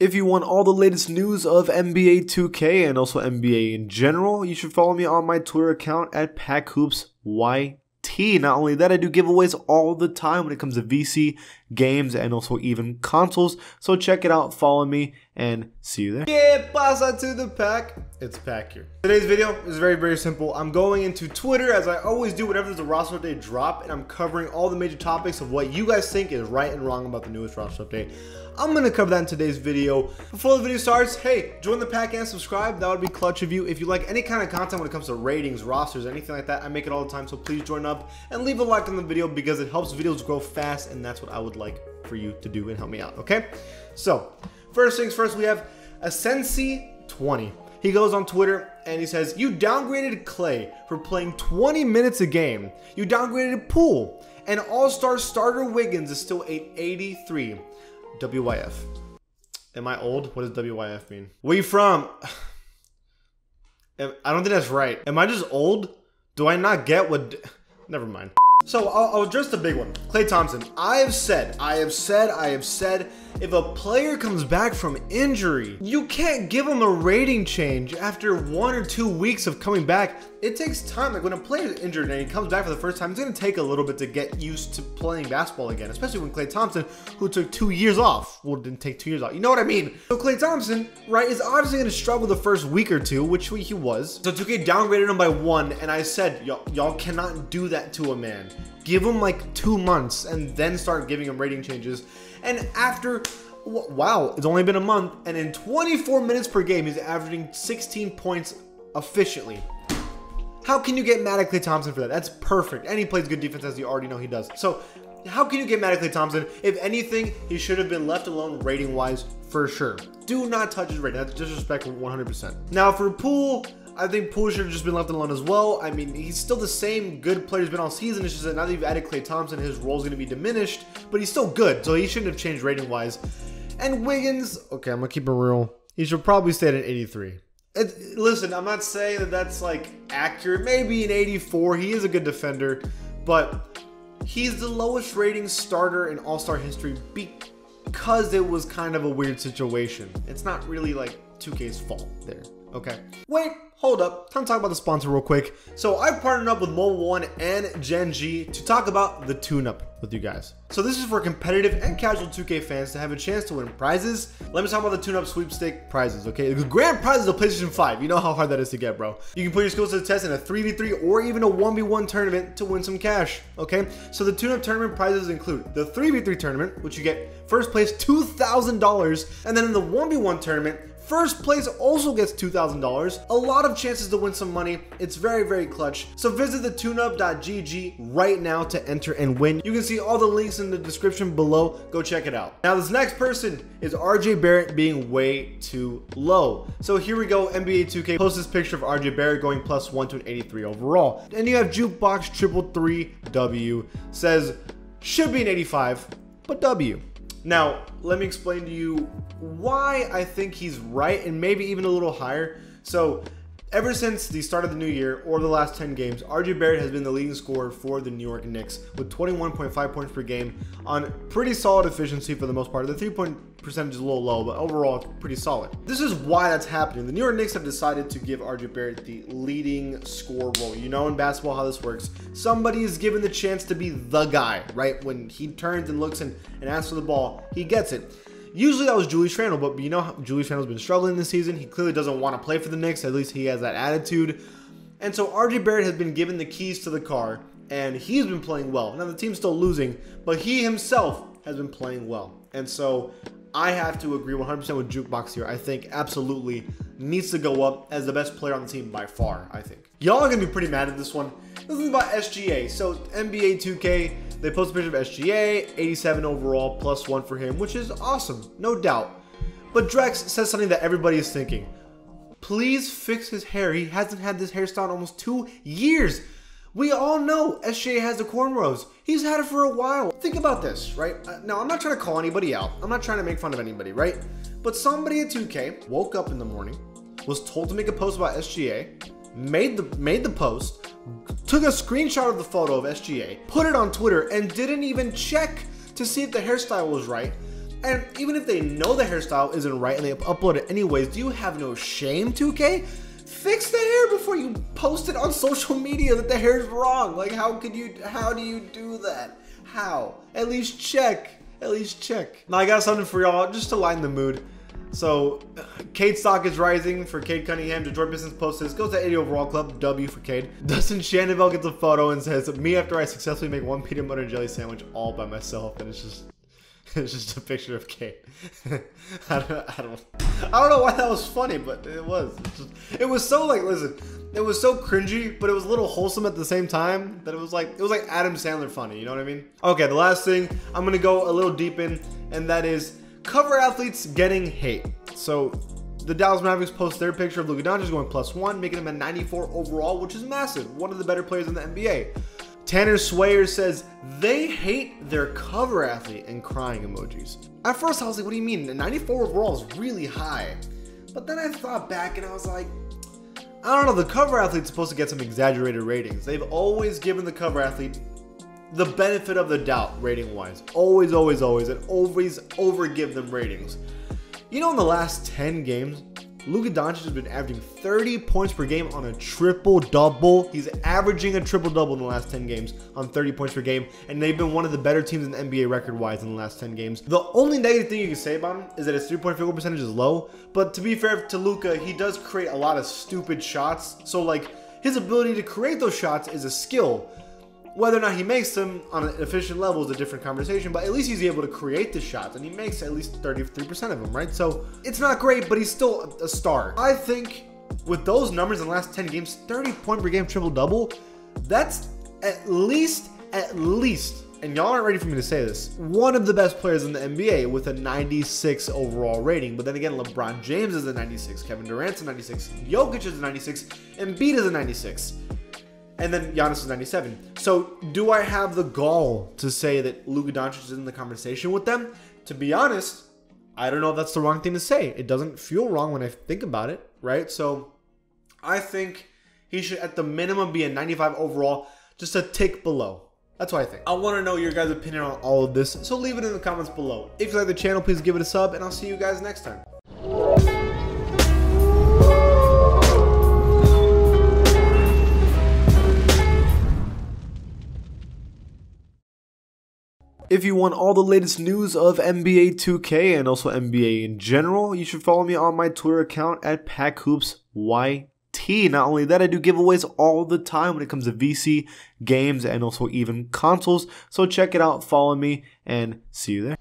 If you want all the latest news of NBA 2K and also NBA in general, you should follow me on my Twitter account at PacHoopsYT. Not only that, I do giveaways all the time when it comes to VC, games, and also even consoles. So check it out, follow me, and see you there. Pasa to the pack. It's Pac here. Today's video is very, very simple. I'm going into Twitter as I always do whenever there's a roster update drop, and I'm covering all the major topics of what you guys think is right and wrong about the newest roster update. I'm gonna cover that in today's video. Before the video starts, hey, join the pack and subscribe. That would be clutch of you. If you like any kind of content when it comes to ratings, rosters, anything like that, I make it all the time. So please join up and leave a like on the video because it helps videos grow fast, and that's what I would like for you to do and help me out. Okay? So, first things first, we have Asensi20. He goes on Twitter and he says, You downgraded Klay for playing 20 minutes a game. You downgraded Poole. And All Star starter Wiggins is still 883. WYF. Am I old? What does WYF mean? Where you from? I don't think that's right. Am I just old? Do I not get what. Never mind. So I'll, I'll address the big one. Klay Thompson. I have said, I have said, I have said, if a player comes back from injury, you can't give him a rating change after one or two weeks of coming back. It takes time. Like when a player is injured and he comes back for the first time, it's going to take a little bit to get used to playing basketball again, especially when Klay Thompson, who took two years off, well, didn't take two years off. You know what I mean? So Klay Thompson, right, is obviously going to struggle the first week or two, which he was. So 2K downgraded him by one, and I said, y'all cannot do that to a man. Give him like two months and then start giving him rating changes. And after, wow, it's only been a month, and in 24 minutes per game, he's averaging 16 points efficiently. How can you get mad at Klay Thompson for that? That's perfect. And he plays good defense as you already know he does. So how can you get mad at Klay Thompson? If anything, he should have been left alone rating wise for sure. Do not touch his rating. That's disrespectful 100%. Now for Poole, I think Poole should have just been left alone as well. I mean, he's still the same good player he's been all season. It's just that now that you've added Klay Thompson, his role is going to be diminished, but he's still good. So he shouldn't have changed rating wise. And Wiggins, okay, I'm going to keep it real. He should probably stay at an 83. It, listen, I'm not saying that that's like accurate. Maybe an 84. He is a good defender, but he's the lowest rating starter in All Star history because it was kind of a weird situation. It's not really like 2K's fault there. Okay. Wait, hold up. Time to talk about the sponsor real quick. So I've partnered up with Mobil 1 and Gen.G to talk about the tune-up with you guys. So this is for competitive and casual 2K fans to have a chance to win prizes. Let me talk about the tune-up sweepstake prizes, okay? The grand prize is a PlayStation 5. You know how hard that is to get, bro. You can put your skills to the test in a 3v3 or even a 1v1 tournament to win some cash, okay? So the tune-up tournament prizes include the 3v3 tournament, which you get first place $2,000, and then in the 1v1 tournament, First place also gets $2,000. A lot of chances to win some money. It's very, very clutch. So visit the tuneup.gg right now to enter and win. You can see all the links in the description below. Go check it out. Now this next person is RJ Barrett being way too low. So here we go. NBA 2K posts this picture of RJ Barrett going plus one to an 83 overall. And you have Jukebox Triple Three W says should be an 85, but W. Now, let me explain to you why I think he's right and maybe even a little higher. So, Ever since the start of the new year or the last 10 games, RJ Barrett has been the leading scorer for the New York Knicks with 21.5 points per game on pretty solid efficiency for the most part. The three point percentage is a little low, but overall pretty solid. This is why that's happening. The New York Knicks have decided to give RJ Barrett the leading score role. You know in basketball how this works. Somebody is given the chance to be the guy, right? When he turns and looks and, and asks for the ball, he gets it. Usually that was Julius Randle, but you know Julius Randle's been struggling this season. He clearly doesn't want to play for the Knicks. At least he has that attitude. And so RJ Barrett has been given the keys to the car, and he's been playing well. Now the team's still losing, but he himself has been playing well. And so I have to agree 100% with Jukebox here. I think absolutely needs to go up as the best player on the team by far, I think. Y'all are going to be pretty mad at this one. This is about SGA. So NBA 2K they post a picture of SGA, 87 overall, plus one for him, which is awesome, no doubt. But Drex says something that everybody is thinking. Please fix his hair. He hasn't had this hairstyle in almost two years. We all know SGA has the cornrows. He's had it for a while. Think about this, right? Uh, now, I'm not trying to call anybody out. I'm not trying to make fun of anybody, right? But somebody at 2K woke up in the morning, was told to make a post about SGA, made the made the post, took a screenshot of the photo of SGA, put it on Twitter, and didn't even check to see if the hairstyle was right. And even if they know the hairstyle isn't right and they upload it anyways, do you have no shame, 2K? Fix the hair before you post it on social media that the hair is wrong. Like, how could you, how do you do that? How? At least check. At least check. Now, I got something for y'all just to lighten the mood. So, Cade stock is rising for Cade Cunningham. Detroit Pistons post this. Goes to 80 overall club. W for Cade. Dustin Shanavale gets a photo and says, Me after I successfully make one peanut butter and jelly sandwich all by myself. And it's just. It's just a picture of Cade. I, don't, I don't. I don't know why that was funny, but it was. It, just, it was so like, listen, it was so cringy, but it was a little wholesome at the same time that it was like it was like Adam Sandler funny. You know what I mean? Okay, the last thing I'm gonna go a little deep in, and that is cover athletes getting hate. So the Dallas Mavericks post their picture of Luka Doncic going plus one, making him a 94 overall, which is massive. One of the better players in the NBA. Tanner Swayer says they hate their cover athlete and crying emojis. At first, I was like, what do you mean? A 94 overall is really high. But then I thought back and I was like, I don't know, the cover athlete's supposed to get some exaggerated ratings. They've always given the cover athlete the benefit of the doubt rating wise. Always, always, always, and always overgive them ratings. You know, in the last 10 games, Luka Doncic has been averaging 30 points per game on a triple double. He's averaging a triple double in the last 10 games on 30 points per game, and they've been one of the better teams in the NBA record wise in the last 10 games. The only negative thing you can say about him is that his three point field goal percentage is low, but to be fair to Luka, he does create a lot of stupid shots. So, like, his ability to create those shots is a skill. Whether or not he makes them on an efficient level is a different conversation, but at least he's able to create the shots, and he makes at least 33% of them, right? So it's not great, but he's still a star. I think with those numbers in the last 10 games, 30 point per game triple double, that's at least, at least, and y'all aren't ready for me to say this, one of the best players in the NBA with a 96 overall rating. But then again, LeBron James is a 96, Kevin Durant's a 96, Jokic is a 96, and Embiid is a 96 and then Giannis is 97. So, do I have the gall to say that Luka Doncic is in the conversation with them? To be honest, I don't know if that's the wrong thing to say. It doesn't feel wrong when I think about it, right? So, I think he should, at the minimum, be a 95 overall, just a tick below. That's what I think. I want to know your guys' opinion on all of this, so leave it in the comments below. If you like the channel, please give it a sub, and I'll see you guys next time. If you want all the latest news of NBA 2K and also NBA in general, you should follow me on my Twitter account at PacHoopsYT. Not only that, I do giveaways all the time when it comes to VC, games, and also even consoles. So check it out, follow me, and see you there.